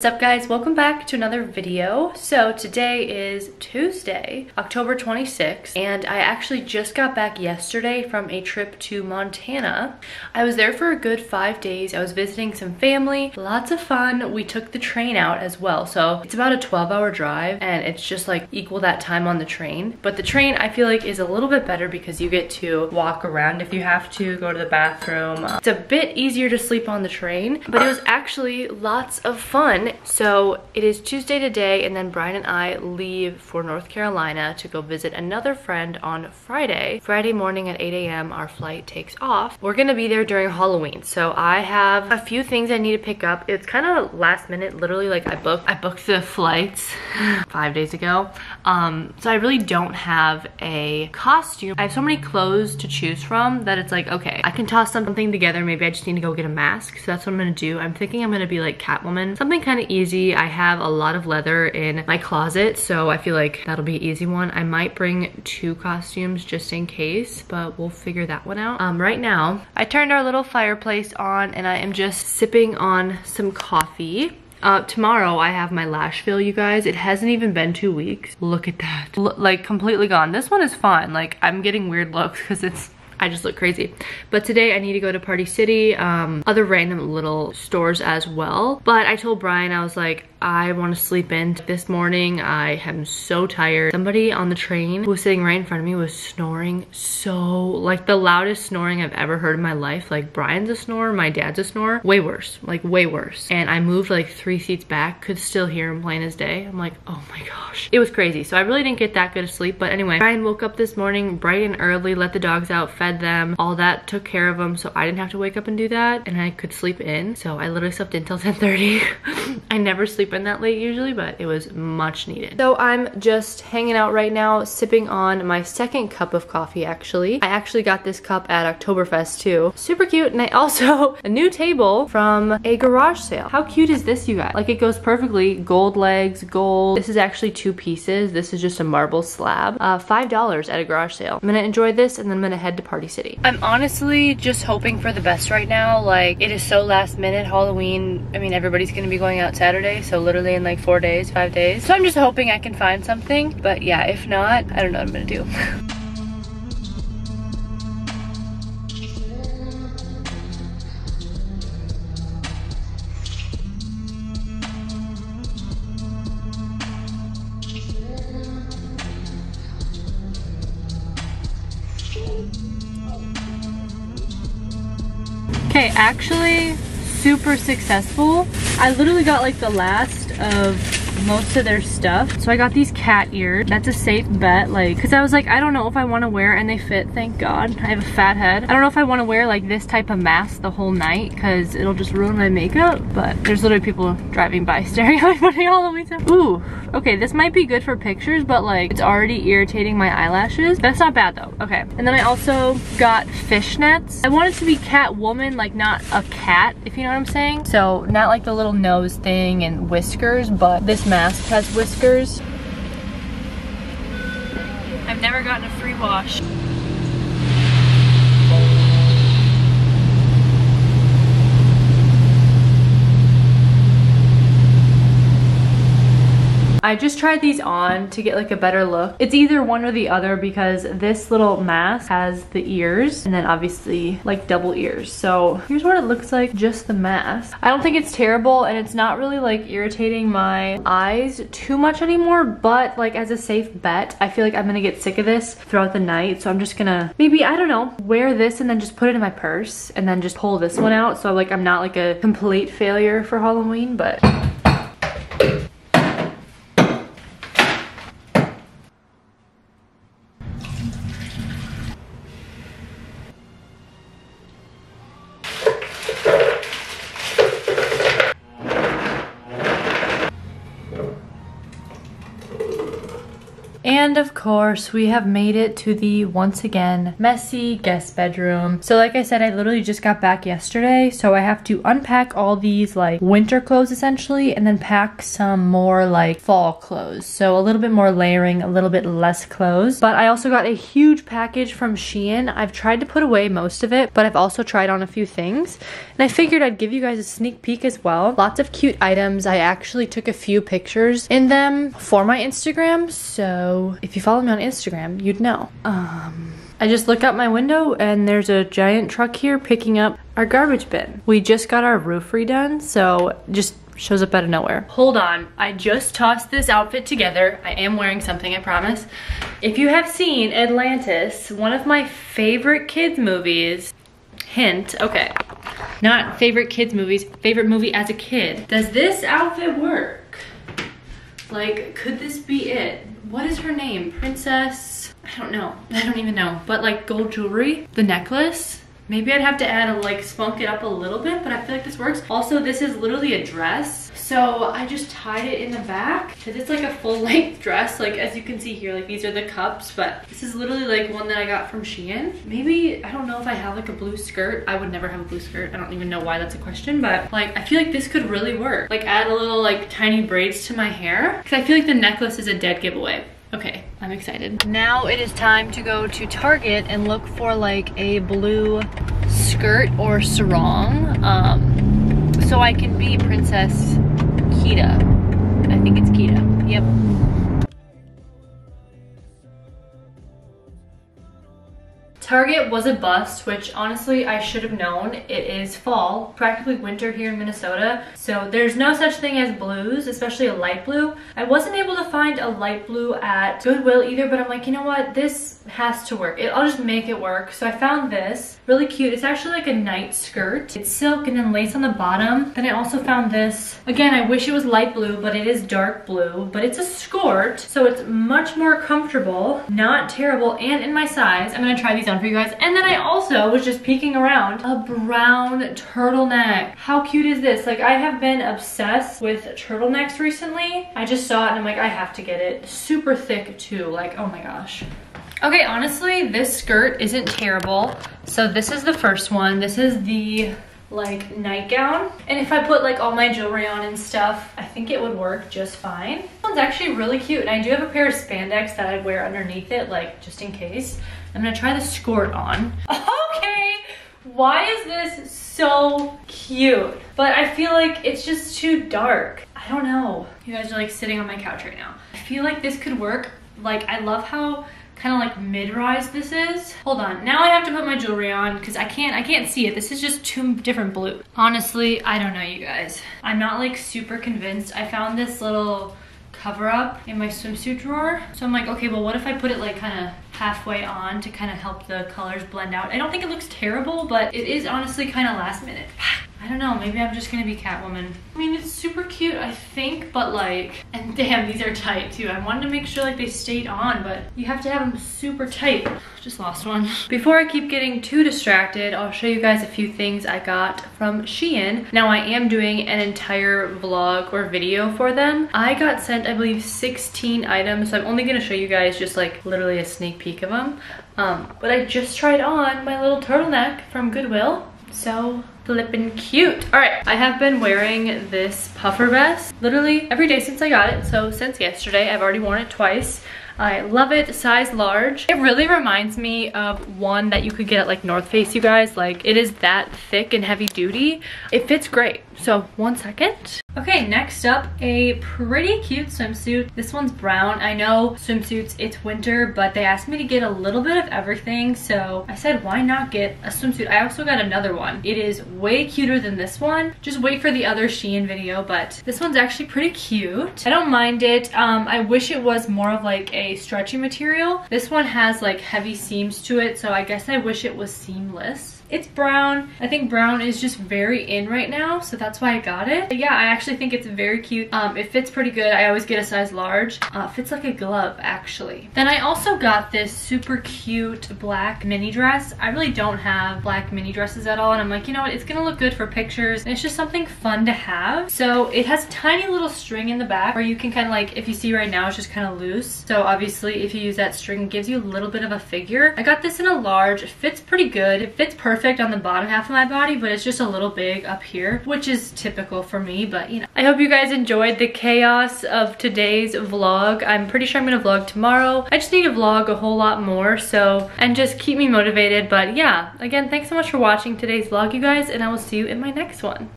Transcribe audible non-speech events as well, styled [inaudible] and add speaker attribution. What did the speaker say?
Speaker 1: What's up guys? Welcome back to another video. So today is Tuesday, October 26th, and I actually just got back yesterday from a trip to Montana. I was there for a good five days. I was visiting some family, lots of fun. We took the train out as well. So it's about a 12 hour drive and it's just like equal that time on the train. But the train I feel like is a little bit better because you get to walk around if you have to, go to the bathroom. It's a bit easier to sleep on the train, but it was actually lots of fun so it is Tuesday today and then Brian and I leave for North Carolina to go visit another friend on Friday. Friday morning at 8 a.m. our flight takes off. We're gonna be there during Halloween. So I have a few things I need to pick up. It's kind of last minute, literally like I booked I booked the flights [laughs] five days ago. Um, so I really don't have a costume. I have so many clothes to choose from that it's like, okay, I can toss something together. Maybe I just need to go get a mask. So that's what I'm gonna do. I'm thinking I'm gonna be like Catwoman. Something kind of of easy. I have a lot of leather in my closet, so I feel like that'll be an easy one. I might bring two costumes just in case, but we'll figure that one out. Um, right now, I turned our little fireplace on and I am just sipping on some coffee. Uh, tomorrow I have my lash fill, you guys. It hasn't even been two weeks. Look at that. L like completely gone. This one is fine. Like I'm getting weird looks because it's I just look crazy. But today I need to go to Party City, um, other random little stores as well. But I told Brian, I was like, I want to sleep in. This morning, I am so tired. Somebody on the train who was sitting right in front of me was snoring so, like the loudest snoring I've ever heard in my life. Like Brian's a snore, my dad's a snore. Way worse, like way worse. And I moved like three seats back, could still hear him plain as day. I'm like, oh my gosh. It was crazy. So I really didn't get that good of sleep. But anyway, Brian woke up this morning bright and early, let the dogs out, fed them. All that took care of them. So I didn't have to wake up and do that. And I could sleep in. So I literally slept until 10.30. [laughs] [laughs] I never sleep sleep in that late usually, but it was much needed. So I'm just hanging out right now, sipping on my second cup of coffee actually. I actually got this cup at Oktoberfest too. Super cute, and I also, [laughs] a new table from a garage sale. How cute is this, you guys? Like it goes perfectly, gold legs, gold. This is actually two pieces. This is just a marble slab. Uh, $5 at a garage sale. I'm gonna enjoy this and then I'm gonna head to Party City. I'm honestly just hoping for the best right now. Like it is so last minute, Halloween. I mean, everybody's gonna be going out Saturday, so literally in like four days, five days. So I'm just hoping I can find something. But yeah, if not, I don't know what I'm gonna do. [laughs] Okay, actually, super successful. I literally got like the last of most of their stuff. So I got these cat ears. That's a safe bet, like, because I was like, I don't know if I want to wear, and they fit, thank God. I have a fat head. I don't know if I want to wear like this type of mask the whole night, because it'll just ruin my makeup, but there's literally people driving by [laughs] staring at my way stuff. Ooh, okay, this might be good for pictures, but like, it's already irritating my eyelashes. That's not bad though, okay. And then I also got fishnets. I wanted to be Catwoman, like not a cat, if you know what I'm saying. So not like the little nose thing and whiskers, but this mask has whiskers. I've never gotten a free wash. I just tried these on to get like a better look. It's either one or the other because this little mask has the ears and then obviously like double ears. So here's what it looks like, just the mask. I don't think it's terrible and it's not really like irritating my eyes too much anymore, but like as a safe bet, I feel like I'm gonna get sick of this throughout the night. So I'm just gonna maybe, I don't know, wear this and then just put it in my purse and then just pull this one out. So like I'm not like a complete failure for Halloween, but And of course, we have made it to the, once again, messy guest bedroom. So like I said, I literally just got back yesterday, so I have to unpack all these like winter clothes essentially, and then pack some more like fall clothes. So a little bit more layering, a little bit less clothes. But I also got a huge package from Shein. I've tried to put away most of it, but I've also tried on a few things. And I figured I'd give you guys a sneak peek as well. Lots of cute items. I actually took a few pictures in them for my Instagram. So if you follow me on Instagram, you'd know. Um, I just look out my window and there's a giant truck here picking up our garbage bin. We just got our roof redone, so just shows up out of nowhere. Hold on, I just tossed this outfit together. I am wearing something, I promise. If you have seen Atlantis, one of my favorite kids movies, hint, okay, not favorite kids movies, favorite movie as a kid. Does this outfit work? Like, could this be it? What is her name? Princess, I don't know. [laughs] I don't even know. But like gold jewelry, the necklace, Maybe I'd have to add a like spunk it up a little bit, but I feel like this works. Also, this is literally a dress. So I just tied it in the back because it's like a full length dress. Like as you can see here, like these are the cups, but this is literally like one that I got from Shein. Maybe, I don't know if I have like a blue skirt. I would never have a blue skirt. I don't even know why that's a question, but like I feel like this could really work. Like add a little like tiny braids to my hair because I feel like the necklace is a dead giveaway. Okay, I'm excited. Now it is time to go to Target and look for like a blue skirt or sarong um, so I can be Princess Kida. I think it's Kida. yep. Target was a bust, which honestly I should have known. It is fall, practically winter here in Minnesota. So there's no such thing as blues, especially a light blue. I wasn't able to find a light blue at Goodwill either, but I'm like, you know what? This has to work. It, I'll just make it work. So I found this, really cute. It's actually like a night skirt. It's silk and then lace on the bottom. Then I also found this. Again, I wish it was light blue, but it is dark blue, but it's a skirt. So it's much more comfortable, not terrible, and in my size. I'm gonna try these on for you guys. And then I also was just peeking around a brown turtleneck. How cute is this? Like I have been obsessed with turtlenecks recently. I just saw it and I'm like, I have to get it. Super thick too, like, oh my gosh. Okay, honestly, this skirt isn't terrible. So this is the first one. This is the like nightgown. And if I put like all my jewelry on and stuff, I think it would work just fine. This one's actually really cute. And I do have a pair of spandex that I'd wear underneath it, like just in case. I'm gonna try the skirt on. Okay, why is this so cute? But I feel like it's just too dark. I don't know. You guys are like sitting on my couch right now. I feel like this could work. Like I love how kind of like mid-rise this is. Hold on, now I have to put my jewelry on because I can't, I can't see it. This is just two different blue. Honestly, I don't know you guys. I'm not like super convinced. I found this little cover up in my swimsuit drawer. So I'm like, okay, well what if I put it like kind of halfway on to kind of help the colors blend out. I don't think it looks terrible, but it is honestly kind of last minute. [sighs] I don't know, maybe I'm just gonna be Catwoman. I mean, it's super cute, I think, but like, and [laughs] damn, these are tight too. I wanted to make sure like they stayed on, but you have to have them super tight. [sighs] Just lost one. [laughs] Before I keep getting too distracted, I'll show you guys a few things I got from Shein. Now I am doing an entire vlog or video for them. I got sent, I believe, 16 items, so I'm only gonna show you guys just like literally a sneak peek of them. Um, but I just tried on my little turtleneck from Goodwill. So flippin' cute. All right, I have been wearing this puffer vest literally every day since I got it. So since yesterday, I've already worn it twice. I love it, size large. It really reminds me of one that you could get at like North Face, you guys. Like it is that thick and heavy duty. It fits great. So one second. Okay, next up, a pretty cute swimsuit. This one's brown. I know swimsuits, it's winter, but they asked me to get a little bit of everything. So I said, why not get a swimsuit? I also got another one. It is way cuter than this one. Just wait for the other Shein video, but this one's actually pretty cute. I don't mind it. Um, I wish it was more of like a stretchy material. This one has like heavy seams to it, so I guess I wish it was seamless. It's brown. I think brown is just very in right now, so that's why I got it. But yeah, I actually think it's very cute. Um, it fits pretty good. I always get a size large. Uh, fits like a glove, actually. Then I also got this super cute black mini dress. I really don't have black mini dresses at all, and I'm like, you know what? It's gonna look good for pictures, and it's just something fun to have. So it has tiny little string in the back where you can kind of like, if you see right now, it's just kind of loose. So obviously, if you use that string, it gives you a little bit of a figure. I got this in a large. It fits pretty good. It fits perfect on the bottom half of my body, but it's just a little big up here, which is typical for me, but you know. I hope you guys enjoyed the chaos of today's vlog. I'm pretty sure I'm gonna vlog tomorrow. I just need to vlog a whole lot more, so, and just keep me motivated. But yeah, again, thanks so much for watching today's vlog, you guys, and I will see you in my next one.